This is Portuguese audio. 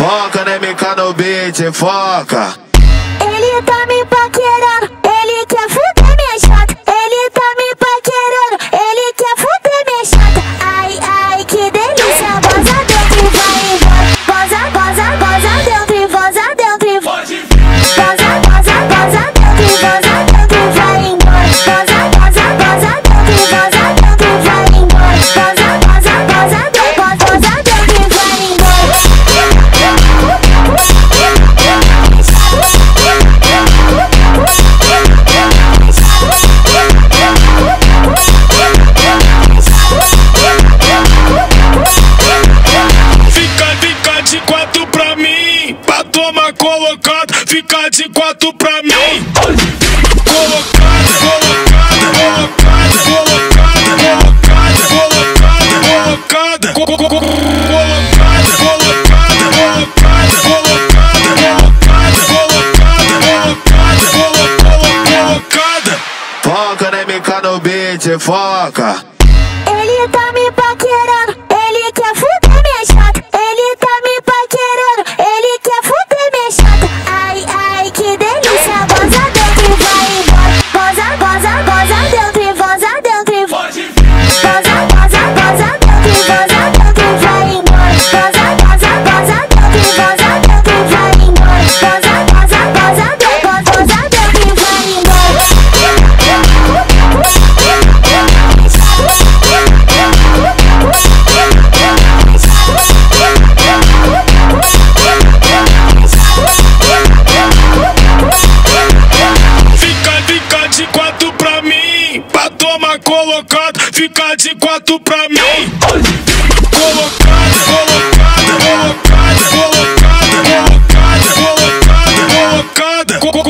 Foca né, no MK no beat, foca. colocado, fica de quatro pra mim. Colocado, colocado, colocado, colocado, colocado, colocado, colocado, colocado, colocado, colocado. Foca na MK no beat, foca. Ele tá me paquerando. toma colocado, fica de quatro pra mim. Colocado, colocado, colocado, colocado, colocado, colocado, colocado.